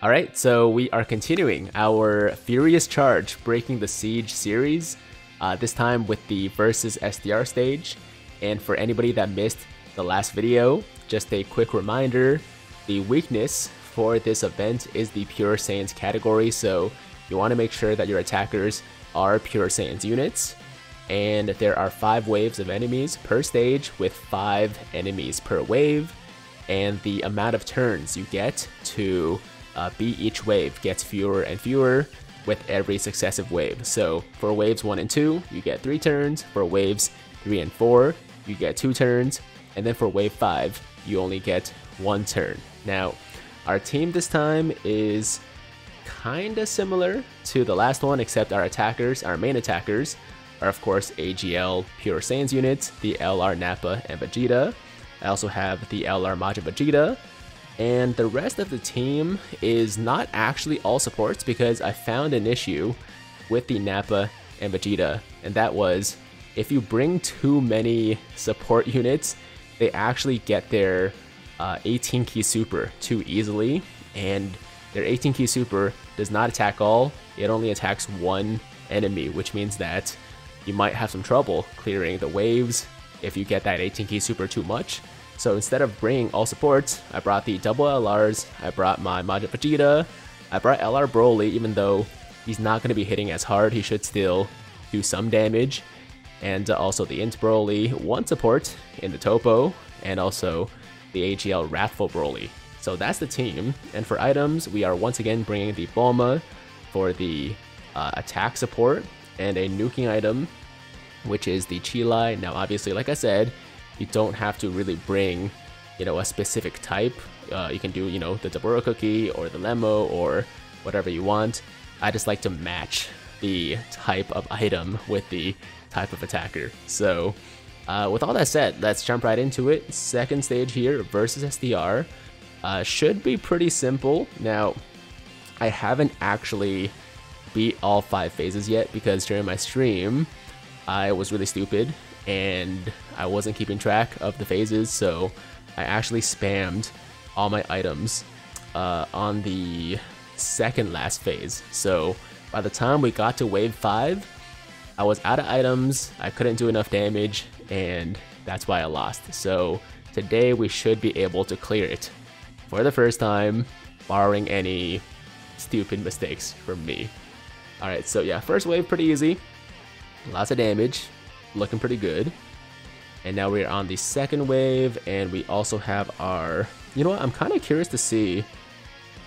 Alright, so we are continuing our Furious Charge Breaking the Siege series, uh, this time with the Versus STR stage. And for anybody that missed the last video, just a quick reminder, the weakness for this event is the Pure Saiyans category, so you want to make sure that your attackers are Pure Saiyans units. And there are 5 waves of enemies per stage with 5 enemies per wave, and the amount of turns you get to uh, beat each wave gets fewer and fewer with every successive wave. So for waves 1 and 2, you get 3 turns, for waves 3 and 4, you get 2 turns, and then for wave 5, you only get 1 turn. Now, our team this time is kinda similar to the last one, except our attackers, our main attackers, are of course AGL Pure Saiyans units, the LR Nappa and Vegeta. I also have the LR Majin Vegeta, and the rest of the team is not actually all supports because I found an issue with the Nappa and Vegeta, and that was if you bring too many support units, they actually get their uh, 18 ki super too easily, and their 18 ki super does not attack all, it only attacks one enemy, which means that you might have some trouble clearing the waves if you get that 18 ki super too much. So instead of bringing all supports, I brought the double LRs, I brought my Majin Vegeta, I brought LR Broly, even though he's not going to be hitting as hard, he should still do some damage. And also the Int Broly, one support in the Toppo, and also the AGL Wrathful Broly. So that's the team, and for items, we are once again bringing the Bulma for the uh, attack support, and a nuking item, which is the Cheelai. Now obviously, like I said, you don't have to really bring, you know, a specific type. Uh, you can do, you know, the Dabura cookie or the Lemo or whatever you want. I just like to match the type of item with the type of attacker. So, uh, with all that said, let's jump right into it. Second stage here versus STR uh, should be pretty simple. Now, I haven't actually beat all five phases yet because during my stream, I was really stupid and I wasn't keeping track of the phases, so I actually spammed all my items uh, on the second last phase. So by the time we got to wave 5, I was out of items, I couldn't do enough damage, and that's why I lost. So today we should be able to clear it for the first time, barring any stupid mistakes from me. Alright, so yeah, first wave pretty easy. Lots of damage looking pretty good. And now we're on the second wave, and we also have our... You know what, I'm kind of curious to see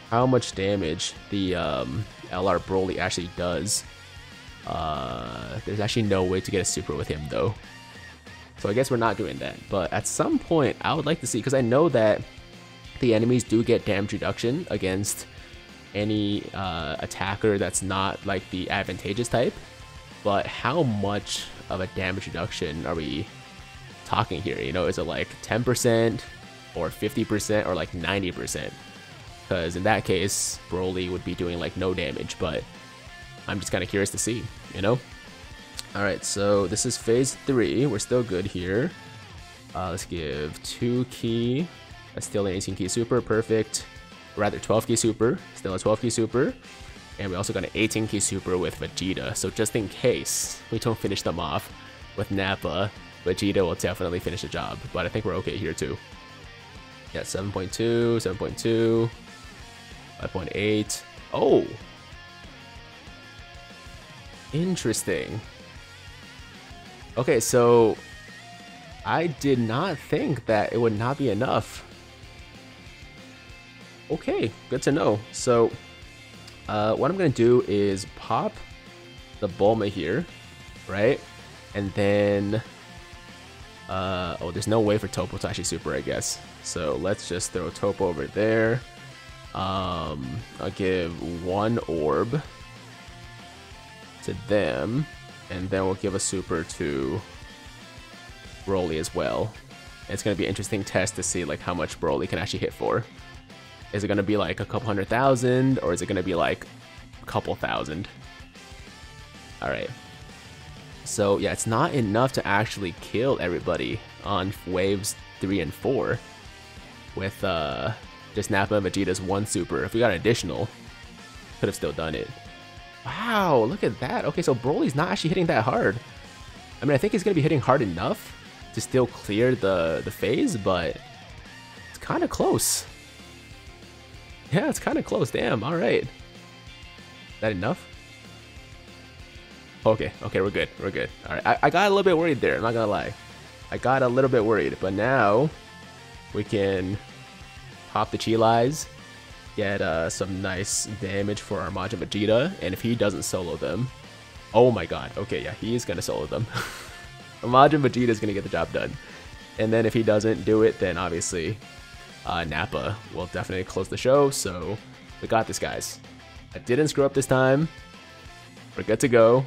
how much damage the um, LR Broly actually does. Uh, there's actually no way to get a super with him, though. So I guess we're not doing that. But at some point, I would like to see, because I know that the enemies do get damage reduction against any uh, attacker that's not like the advantageous type. But how much of a damage reduction are we talking here? You know, is it like 10% or 50% or like 90%? Because in that case, Broly would be doing like no damage, but I'm just kind of curious to see, you know? Alright, so this is phase 3. We're still good here. Uh, let's give 2 ki. That's still an 18 ki super, perfect. Rather 12 ki super, still a 12 ki super. And we also got an 18 ki super with Vegeta, so just in case we don't finish them off with Nappa, Vegeta will definitely finish the job, but I think we're okay here too. Yeah, 7.2, 7.2, 5.8. Oh! Interesting. Okay, so I did not think that it would not be enough. Okay, good to know. So uh, what I'm going to do is pop the Bulma here, right? And then, uh, oh, there's no way for Toppo to actually super, I guess. So let's just throw Toppo over there. Um, I'll give one orb to them, and then we'll give a super to Broly as well. It's going to be an interesting test to see like how much Broly can actually hit for. Is it going to be like a couple hundred thousand, or is it going to be like a couple thousand? Alright. So yeah, it's not enough to actually kill everybody on waves 3 and 4 with uh, just Nappa and Vegeta's one super. If we got an additional, could have still done it. Wow, look at that. Okay, so Broly's not actually hitting that hard. I mean, I think he's going to be hitting hard enough to still clear the, the phase, but it's kind of close. Yeah, it's kind of close. Damn, all right. That enough? Okay, okay, we're good. We're good. All right, I, I got a little bit worried there. I'm not to lie. I got a little bit worried, but now we can pop the Cheelais, get uh, some nice damage for our Majin Vegeta, and if he doesn't solo them, oh my god, okay, yeah, he is gonna solo them. Majin Vegeta is gonna get the job done. And then if he doesn't do it, then obviously uh, Nappa will definitely close the show, so we got this, guys. I didn't screw up this time. We're good to go.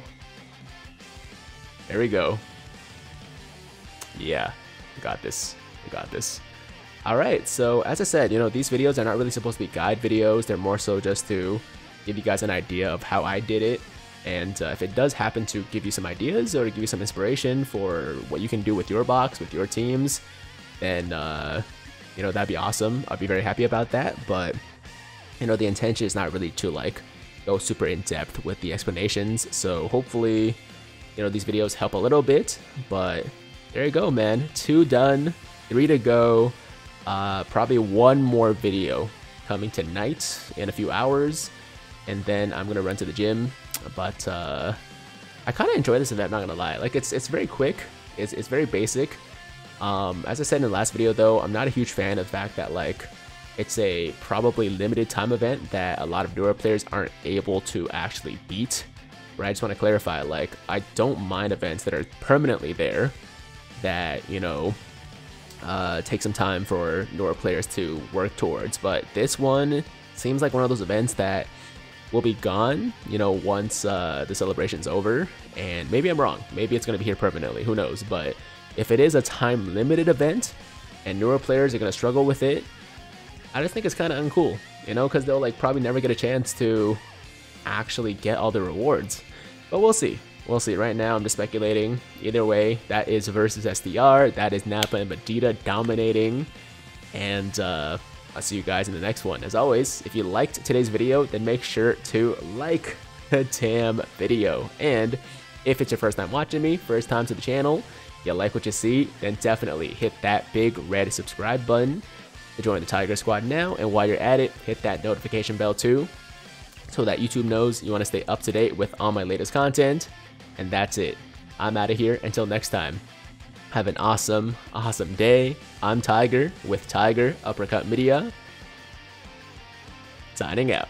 There we go. Yeah, we got this. We got this. Alright, so as I said, you know, these videos are not really supposed to be guide videos. They're more so just to give you guys an idea of how I did it. And uh, if it does happen to give you some ideas or give you some inspiration for what you can do with your box, with your teams, then, uh, you know, that'd be awesome. I'd be very happy about that. But, you know, the intention is not really to, like, go super in depth with the explanations. So hopefully, you know, these videos help a little bit. But there you go, man. Two done, three to go. Uh, probably one more video coming tonight in a few hours, and then I'm gonna run to the gym. But uh, I kind of enjoy this event. Not gonna lie, like it's it's very quick. It's it's very basic. Um, as I said in the last video, though, I'm not a huge fan of the fact that like it's a probably limited time event that a lot of newer players aren't able to actually beat. Right? I just want to clarify, like I don't mind events that are permanently there, that you know uh, take some time for newer players to work towards. But this one seems like one of those events that will be gone, you know, once uh, the celebration's over. And maybe I'm wrong. Maybe it's going to be here permanently. Who knows? But if it is a time limited event and newer players are going to struggle with it, I just think it's kind of uncool, you know, because they'll like probably never get a chance to actually get all the rewards. But we'll see. We'll see. Right now, I'm just speculating. Either way, that is versus STR. That is Nappa and Vegeta dominating. And uh, I'll see you guys in the next one. As always, if you liked today's video, then make sure to like the damn video. And if it's your first time watching me, first time to the channel, you like what you see, then definitely hit that big red subscribe button to join the Tiger Squad now. And while you're at it, hit that notification bell too, so that YouTube knows you want to stay up to date with all my latest content. And that's it. I'm out of here. Until next time. Have an awesome, awesome day. I'm Tiger with Tiger Uppercut Media. Signing out.